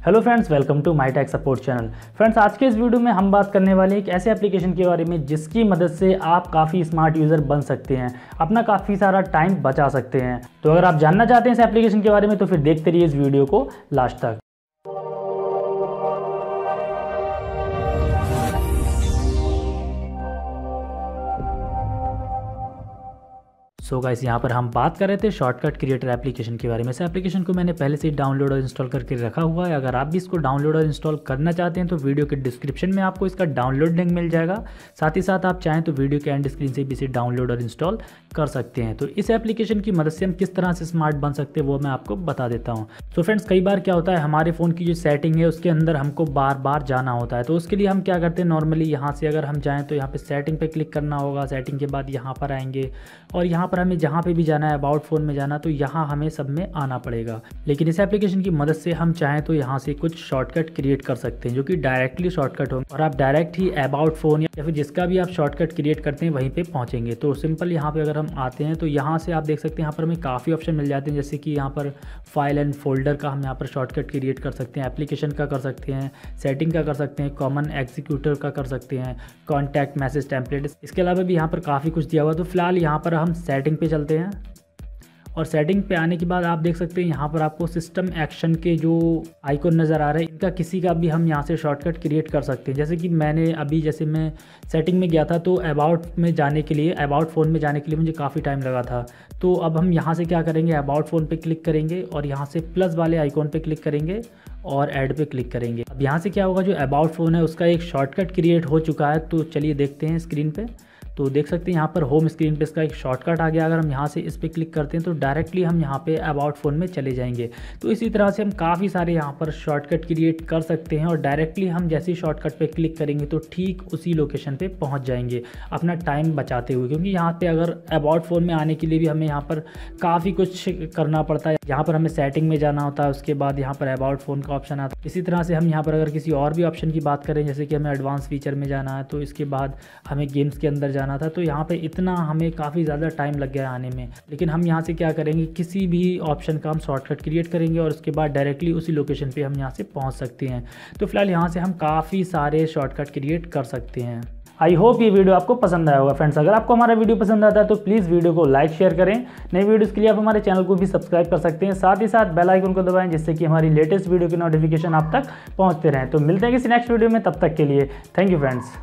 Hello friends welcome to my tech support channel friends आज के इस वीडियो में हम बात करने वाले एक ऐसे एप्लीकेशन के बारे में जिसकी मदद से आप काफ़ी स्मार्ट यूज़र बन सकते हैं, अपना काफ़ी सारा टाइम बचा सकते हैं। तो अगर आप जानना चाहते हैं इस एप्लीकेशन के बारे में तो फिर देखते रहिए इस वीडियो को लास्ट तक। सो so गाइस यहाँ पर हम बात कर रहे थे शॉर्टकट क्रिएटर एप्लीकेशन के बारे में। इस एप्लीकेशन को मैंने पहले से ही डाउनलोड और इंस्टॉल करके रखा हुआ है। अगर आप भी इसको डाउनलोड और इंस्टॉल करना चाहते हैं तो वीडियो के डिस्क्रिप्शन में आपको इसका डाउनलोड लिंक मिल जाएगा। साथ ही साथ आप चाहें तो वीडियो के एंड स्क्रीन से भी इसे डाउनलोड और इंस्टॉल कर सकते हैं। तो इस एप्लीकेशन की मदद से हम किस तरह से स्मार्ट बन सकते हैं, वो मैं आपको बता देता हूँ। तो फ्रेंड्स कई बार क्या होता है, हमारे फ़ोन की जो सेटिंग है, उसके अंदर हमको बार बार जाना होता है। तो उसके लिए हम क्या करते हैं नॉर्मली यहाँ से अगर हम जाएँ तो यहाँ पर सेटिंग पर क्लिक करना होगा। सेटिंग के बाद यहाँ पर आएँगे और यहाँ पर हमें जहाँ पर भी जाना है अबाउट फ़ोन में जाना तो यहाँ हमें सब में आना पड़ेगा। लेकिन इस एप्लीकेशन की मदद से हम चाहें तो यहाँ से कुछ शॉर्टकट क्रिएट कर सकते हैं, जो कि डायरेक्टली शॉर्टकट होंगे और आप डायरेक्ट ही अबाउट फ़ोन या फिर जिसका भी आप शॉर्टकट क्रिएट करते हैं, वहीं पे पहुँचेंगे। तो सिंपल यहाँ पे अगर हम आते हैं तो यहाँ से आप देख सकते हैं, यहाँ पर हमें काफ़ी ऑप्शन मिल जाते हैं, जैसे कि यहाँ पर फ़ाइल एंड फोल्डर का हम यहाँ पर शॉर्टकट क्रिएट कर सकते हैं एप्लीकेशन का कर सकते हैं सेटिंग का कर सकते हैं कॉमन एग्जीक्यूटर का कर सकते हैं कॉन्टैक्ट मैसेज टेम्पलेट इसके अलावा भी यहाँ पर काफ़ी कुछ दिया हुआ तो फ़िलहाल यहाँ पर हम सेटिंग पे चलते हैं। और सेटिंग पे आने के बाद आप देख सकते हैं यहाँ पर आपको सिस्टम एक्शन के जो आइकन नज़र आ रहे हैं, इनका किसी का भी हम यहाँ से शॉर्टकट क्रिएट कर सकते हैं। जैसे कि मैंने अभी जैसे मैं सेटिंग में गया था तो अबाउट में जाने के लिए अबाउट फ़ोन में जाने के लिए मुझे काफ़ी टाइम लगा था। तो अब हम यहाँ से क्या करेंगे अबाउट फ़ोन पर क्लिक करेंगे और यहाँ से प्लस वाले आइकॉन पर क्लिक करेंगे और ऐड पे क्लिक करेंगे। अब यहाँ से क्या होगा, जो अबाउट फ़ोन है, उसका एक शॉर्टकट क्रिएट हो चुका है। तो चलिए देखते हैं स्क्रीन पे। तो देख सकते हैं यहाँ पर होम स्क्रीन पे इसका एक शॉर्टकट आ गया। अगर हम यहाँ से इस पर क्लिक करते हैं तो डायरेक्टली हम यहाँ पे अबाउट फ़ोन में चले जाएँगे। तो इसी तरह से हम काफ़ी सारे यहाँ पर शॉर्टकट क्रिएट कर सकते हैं और डायरेक्टली हम जैसे ही शॉर्टकट पे क्लिक करेंगे तो ठीक उसी लोकेशन पर पहुँच जाएँगे अपना टाइम बचाते हुए। क्योंकि यहाँ पर अगर अबाउट फ़ोन में आने के लिए भी हमें यहाँ पर काफ़ी कुछ करना पड़ता है। यहाँ पर हमें सेटिंग में जाना होता है उसके बाद यहाँ पर अबाउट फ़ोन का ऑप्शन आता। है इसी तरह से हम यहाँ पर अगर किसी और भी ऑप्शन की बात करें, जैसे कि हमें एडवांस फीचर में जाना है तो इसके बाद हमें गेम्स के अंदर जाना था तो यहाँ पर इतना हमें काफ़ी ज़्यादा टाइम लग गया आने में। लेकिन हम यहाँ से क्या करेंगे, किसी भी ऑप्शन का हम शॉर्टकट क्रिएट करेंगे और उसके बाद डायरेक्टली उसी लोकेशन पर हम यहाँ से पहुँच सकते हैं। तो फ़िलहाल यहाँ से हम काफ़ी सारे शॉर्टकट क्रिएट कर सकते हैं। आई होप ये वीडियो आपको पसंद आया होगा। फ्रेंड्स, अगर आपको हमारा वीडियो पसंद आता है तो प्लीज़ वीडियो को लाइक, शेयर करें। नई वीडियोज़ के लिए आप हमारे चैनल को भी सब्सक्राइब कर सकते हैं। साथ ही साथ बेल आइकन को दबाएँ, जिससे कि हमारी लेटेस्ट वीडियो की नोटिफिकेशन आप तक पहुँचते रहें। तो मिलते हैं किसी नेक्स्ट वीडियो में, तब तक के लिए, थैंक यू फ्रेंड्स।